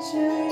picture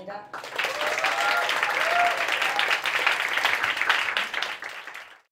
你的。